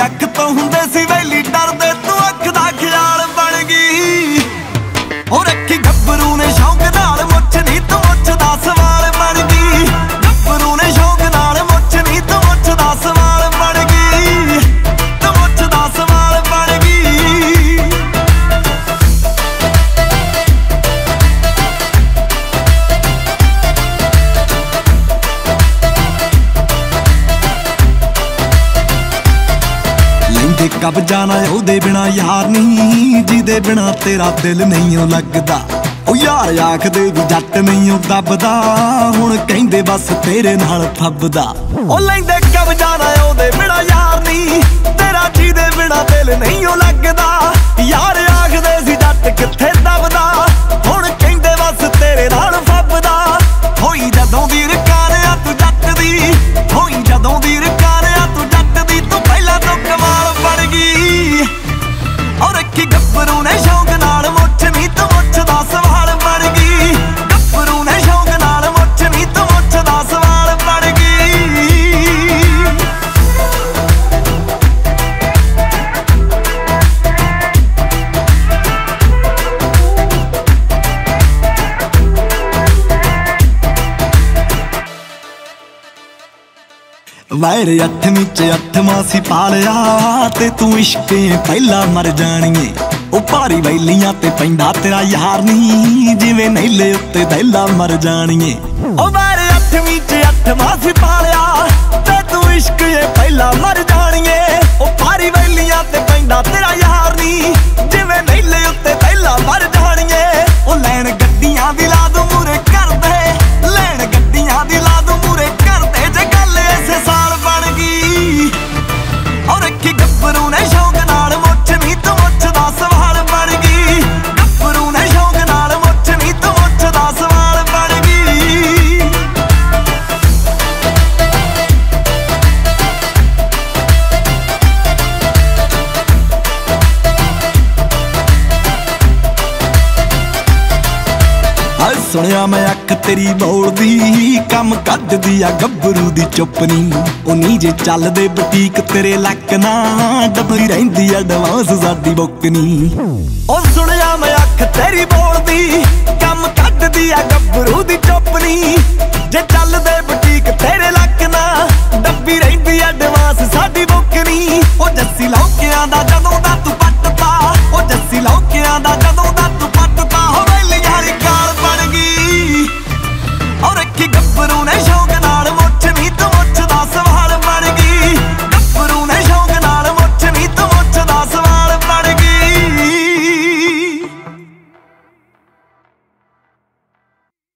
ਅੱਖ ਤੋਂ ਹੁੰਦੇ ਸੀ ਵੈਲੀ ਡਰਦੇ ਲੈਂਦੇ ਜਾਣਾ ਉਹਦੇ ਬਿਨਾ ਯਾਰ ਨਹੀਂ, ਜਿਹਦੇ ਬਿਨਾ ਤੇਰਾ ਦਿਲ ਨਹੀਂ ਉਹ ਲੱਗਦਾ। ਉਹ ਯਾਰ ਆਖਦੇ ਵੀ ਜੱਟ ਨਹੀਂ ਉਹ ਦੱਬਦਾ, ਹੁਣ ਕਹਿੰਦੇ ਬਸ ਤੇਰੇ ਨਾਲ ਫੱਬਦਾ। ਉਹ ਲੈਂਦੇ ਕਬ ਜਾਣਾ ਉਹਦੇ ਬਿਨਾ ਯਾਰ ਨਹੀਂ ਵਾਇਰ ਅੱਠਵੀਂ ਚ ਮਾਸੀ ਸੀ ਪਾਲਿਆ ਤੇ ਤੂੰ ਇਸ਼ਕੇ ਪਹਿਲਾ ਮਰ ਜਾਣੀਏ। ਉਹ ਭਾਰੀ ਵੈਲੀਆਂ ਤੇ ਪੈਂਦਾ ਤੇਰਾ ਯਾਰ ਨਹੀਂ, ਜਿਵੇਂ ਨੈਲੇ ਉੱਤੇ ਦੈਲਾ ਮਰ ਜਾਣੀਏ। ਉਹ ਵਾਇਰ ਅੱਠਵੀਂ ਚ ਅੱਠਵਾਂ ਸੀ ਪਾਲਿਆ ਤੇ ਤੂੰ ਇਸ਼ਕੇ ਪਹਿਲਾ ਸੁਣਿਆ ਮੈਂ ਅੱਖ ਤੇਰੀ ਬੋਲਦੀ ਕੰਮ ਕੱਢਦੀ ਆ, ਗੱਭਰੂ ਦੀ ਚੁੱਪਨੀ ਉਹ ਨੀ ਚੱਲਦੇ ਬੁਟੀਕ ਤੇਰੇ ਲੱਕ ਨਾ ਡੱਬੀ ਰਹਿੰਦੀ ਆ ਐਡਵਾਂਸ ਸਾਡੀ ਬੁੱਕਨੀ ਉਹ ਸੁਣਿਆ ਮੈਂ ਅੱਖ ਤੇਰੀ ਬੋਲਦੀ ਕੰਮ ਕੱਢਦੀ ਆ, ਗੱਭਰੂ ਦੀ ਚੁੱਪਨੀ ਜੇ ਚੱਲਦੇ ਬੁਟੀਕ ਤੇਰੇ ਲੱਕ ਨਾ ਡੱਬੀ ਰਹਿੰਦੀ ਆ, ਡਵਾਂਸ ਸਾਡੀ ਬੁੱਕਨੀ ਉਹ ਜੱਸੀ ਲੌਕਿਆਂ ਦਾ